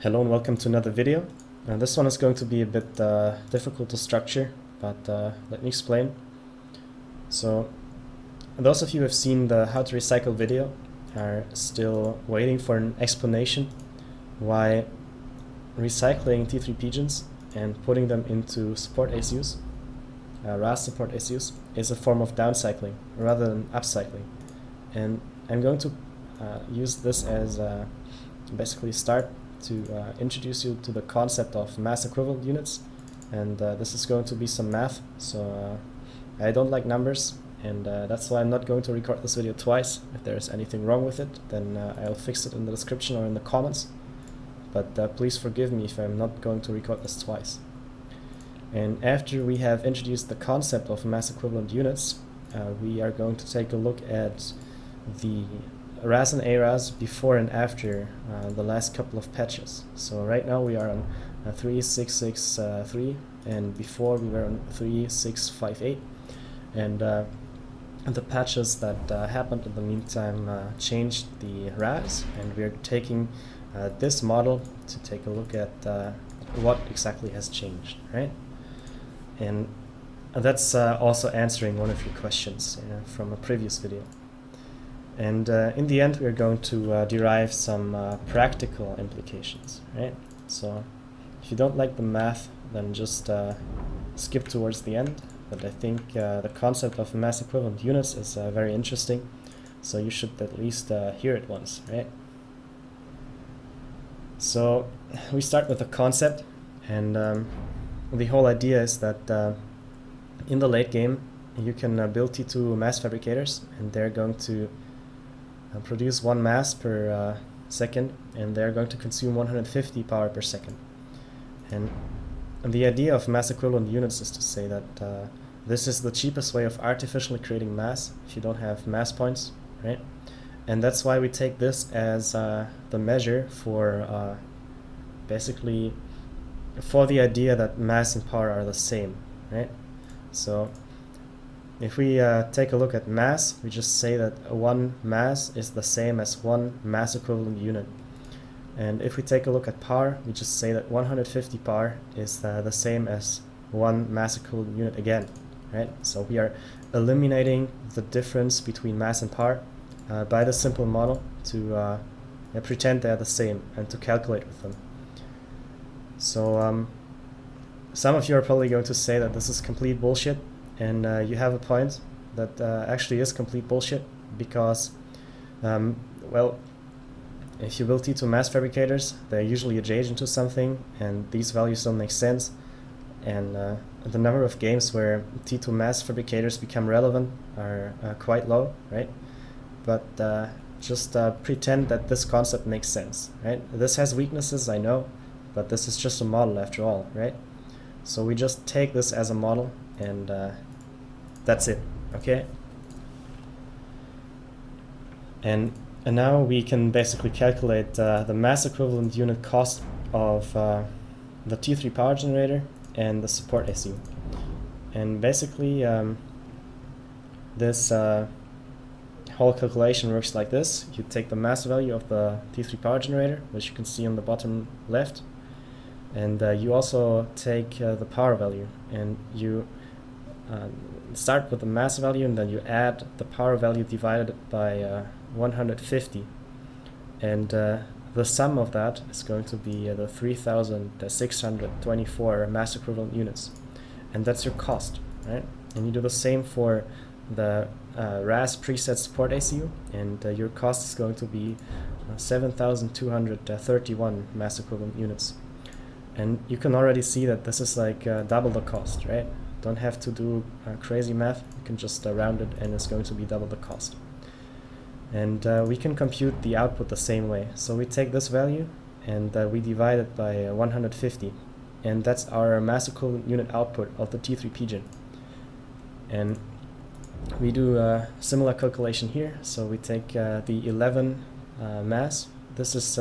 Hello and welcome to another video. Uh, this one is going to be a bit uh, difficult to structure, but uh, let me explain. So, those of you who have seen the how to recycle video are still waiting for an explanation why recycling T3 Pgens and putting them into support ACUs, uh, RAS support ACUs, is a form of downcycling rather than upcycling. And I'm going to uh, use this as uh, basically start to uh, introduce you to the concept of mass equivalent units. And uh, this is going to be some math. So uh, I don't like numbers. And uh, that's why I'm not going to record this video twice. If there's anything wrong with it then uh, I'll fix it in the description or in the comments. But uh, please forgive me if I'm not going to record this twice. And after we have introduced the concept of mass equivalent units we are going to take a look at the RAS and ARAS before and after uh, the last couple of patches. So right now we are on uh, 3663 and before we were on 3658 and uh, the patches that uh, happened in the meantime uh, changed the RAS and we're taking uh, this model to take a look at what exactly has changed, right? And that's also answering one of your questions from a previous video. And uh, in the end, we're going to uh, derive some uh, practical implications, right? So if you don't like the math, then just uh, skip towards the end. But I think uh, the concept of mass equivalent units is uh, very interesting. So you should at least hear it once, right? So we start with the concept. And um, the whole idea is that in the late game, you can build T2 mass fabricators. And they're going to produce one mass per uh, second and they're going to consume 150 power per second. And, and the idea of mass equivalent units is to say that uh, this is the cheapest way of artificially creating mass if you don't have mass points, right? And that's why we take this as uh, the measure for uh, basically for the idea that mass and power are the same, right? So if we uh, take a look at mass, we just say that one mass is the same as one mass equivalent unit. And if we take a look at par, we just say that 150 par is uh, the same as one mass equivalent unit again, right? So we are eliminating the difference between mass and par uh, by the simple model to uh, pretend they're the same and to calculate with them. So um, some of you are probably going to say that this is complete bullshit and uh, you have a point that uh, actually is complete bullshit because, um, well, if you build T2 mass fabricators, they're usually adjacent to something, and these values don't make sense. And uh, the number of games where T2 mass fabricators become relevant are uh, quite low, right? But uh, just uh, pretend that this concept makes sense, right? This has weaknesses, I know, but this is just a model after all, right? So we just take this as a model and that's it, okay? And, and now we can basically calculate uh, the mass equivalent unit cost of uh, the T3 power generator and the support SU. And basically, um, this uh, whole calculation works like this. You take the mass value of the T3 power generator, which you can see on the bottom left, and uh, you also take uh, the power value, and you uh, start with the mass value and then you add the power value divided by uh, 150 and uh, the sum of that is going to be uh, the 3624 mass equivalent units. And that's your cost right? And you do the same for the uh, RAS preset support ACU and uh, your cost is going to be 7231 mass equivalent units. And you can already see that this is like double the cost right don't have to do uh, crazy math, you can just uh, round it and it's going to be double the cost. And uh, we can compute the output the same way. So we take this value and uh, we divide it by uh, 150 and that's our mass equivalent unit output of the T3 Pgen. And we do a similar calculation here. So we take uh, the 11 mass. This is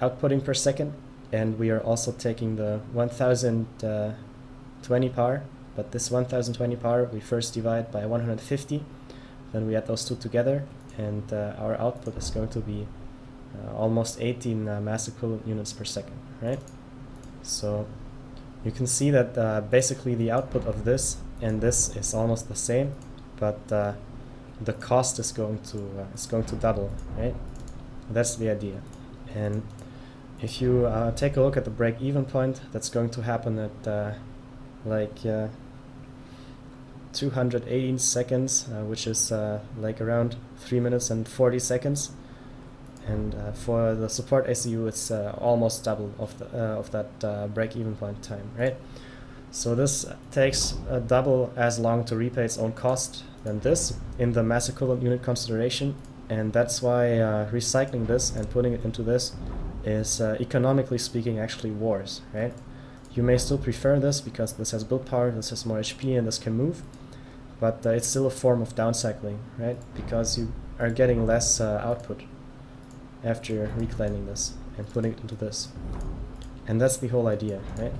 outputting per second and we are also taking the 1000 20 power, but this 1020 power we first divide by 150, then we add those two together, and uh, our output is going to be uh, almost 18 uh, mass equivalent units per second, right? So you can see that uh, basically the output of this and this is almost the same, but uh, the cost is going to uh, is going to double, right? That's the idea. And if you uh, take a look at the break-even point, that's going to happen at uh, like uh, 218 seconds, uh, which is uh, like around 3 minutes and 40 seconds. And uh, for the support ACU, it's almost double of, the, of that break-even point time, right? So this takes a double as long to repay its own cost than this in the mass equivalent unit consideration and that's why uh, recycling this and putting it into this is uh, economically speaking actually worse, right? You may still prefer this because this has build power, this has more HP and this can move, but uh, it's still a form of downcycling, right? Because you are getting less uh, output after reclaiming this and putting it into this. And that's the whole idea, right?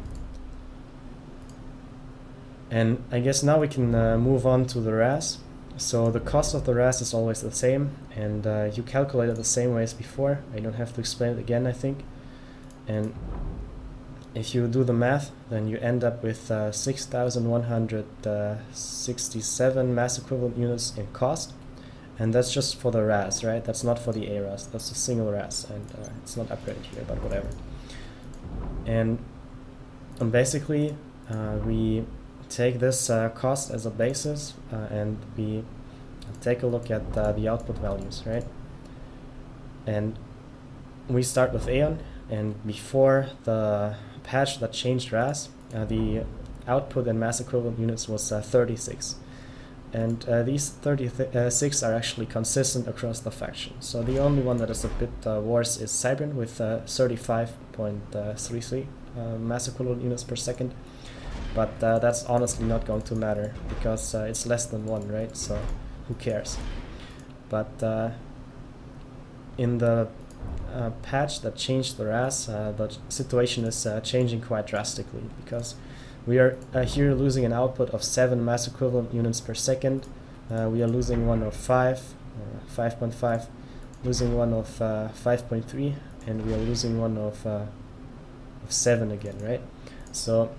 And I guess now we can uh, move on to the RAS. So the cost of the RAS is always the same, and uh, you calculate it the same way as before. I don't have to explain it again, I think. And if you do the math, then you end up with uh, 6,167 mass equivalent units in cost. And that's just for the RAS, right? That's not for the ARAS. That's a single RAS, and uh, it's not upgraded here, but whatever. And, and basically, uh, we take this uh, cost as a basis uh, and we take a look at uh, the output values, right? And we start with Aeon, and before the patch that changed RAS, uh, the output in mass equivalent units was uh, 36. And uh, these 36 are actually consistent across the faction. So the only one that is a bit worse is Cybran with 35.33 mass equivalent units per second but uh, that's honestly not going to matter because uh, it's less than one, right? So who cares? But uh, in the uh, patch that changed the RAS, uh, the situation is uh, changing quite drastically because we are here losing an output of 7 mass equivalent units per second. we are losing one of 5, 5.5, losing one of 5.3, and we are losing one of, of 7 again, right? So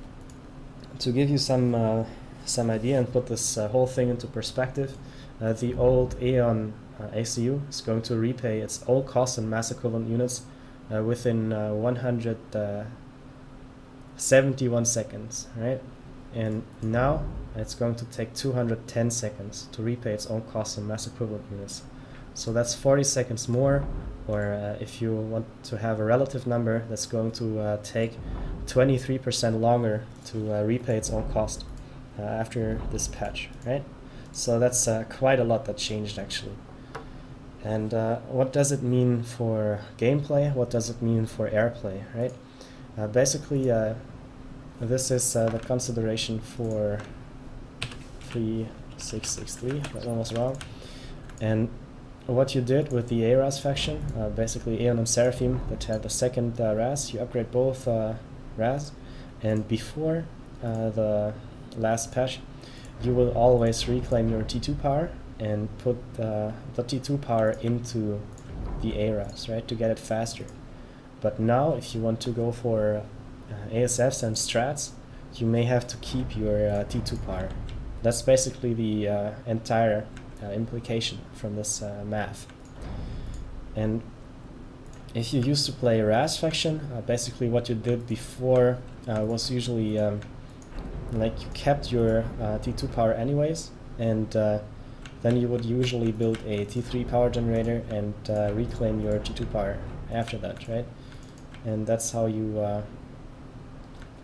to give you some uh, some idea and put this uh, whole thing into perspective, uh, the old Aeon uh, ACU is going to repay its old cost in mass equivalent units uh, within uh, 171 seconds, right? And now it's going to take 210 seconds to repay its own cost in mass equivalent units. So that's 40 seconds more, or uh, if you want to have a relative number, that's going to uh, take 23% longer to uh, repay its own cost uh, after this patch, right? So that's uh, quite a lot that changed actually. And uh, what does it mean for gameplay? What does it mean for airplay, right? basically, this is the consideration for 3663, that one was wrong. And what you did with the ARAS faction, uh, basically Aeon and Seraphim that had the second uh, RAS, you upgrade both uh, RAS, and before uh, the last patch, you will always reclaim your T2 power and put uh, the T2 power into the ARAS, right, to get it faster. But now, if you want to go for uh, ASFs and strats, you may have to keep your T2 power. That's basically the entire uh, implication from this uh, math. And if you used to play RAS faction, uh, basically what you did before was usually um, like you kept your T2 power anyways, and then you would usually build a T3 power generator and uh, reclaim your T2 power after that, right? And that's how you uh,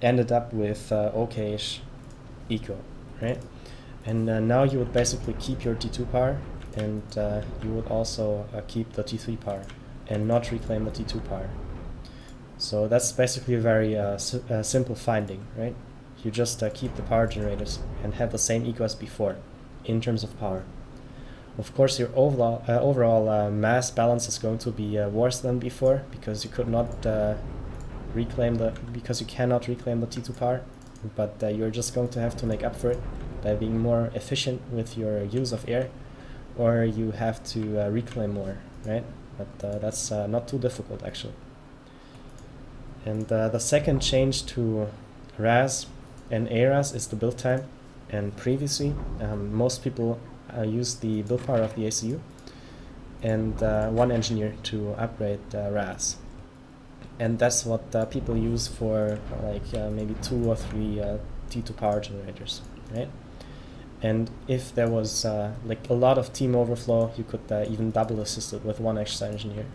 ended up with uh, okayish eco, right? And uh, now you would basically keep your T2 power and uh, you would also uh, keep the T3 power and not reclaim the T2 power. So that's basically a very uh, si simple finding, right? You just keep the power generators and have the same eco as before in terms of power. Of course, your overall, overall mass balance is going to be worse than before because you could not reclaim the because you cannot reclaim the T2 power, but you're just going to have to make up for it by being more efficient with your use of air or you have to uh, reclaim more, right? but uh, that's uh, not too difficult actually. And uh, the second change to RAS and ARAS is the build time. And previously, um, most people uh, use the build power of the ACU and uh, one engineer to upgrade uh, RAS. And that's what uh, people use for like uh, maybe two or three uh, T2 power generators, right? And if there was like a lot of team overflow, you could even double assist it with one extra engineer.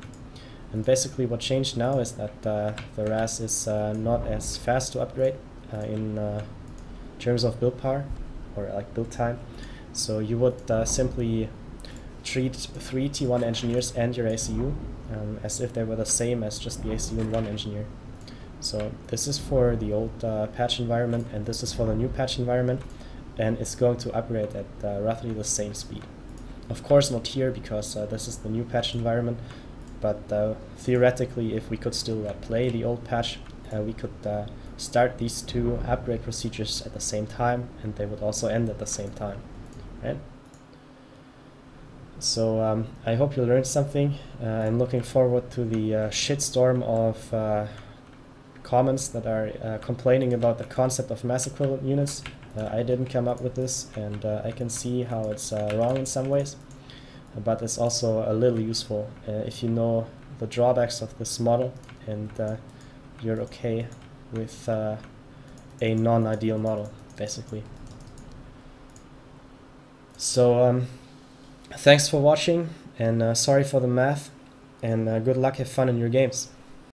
And basically what changed now is that the RAS is not as fast to upgrade in terms of build power or like build time. So you would uh, simply treat three T1 engineers and your ACU um, as if they were the same as just the ACU and one engineer. So this is for the old uh, patch environment and this is for the new patch environment and it's going to upgrade at uh, roughly the same speed. Of course not here because uh, this is the new patch environment but uh, theoretically if we could still uh, play the old patch we could start these two upgrade procedures at the same time and they would also end at the same time right? So um, I hope you learned something. Uh, I'm looking forward to the uh, shitstorm of uh, comments that are uh, complaining about the concept of mass equivalent units. Uh, I didn't come up with this and uh, I can see how it's wrong in some ways but it's also a little useful. If you know the drawbacks of this model and you're okay with a non-ideal model, basically. So um, thanks for watching, and uh, sorry for the math, and uh, good luck, have fun in your games.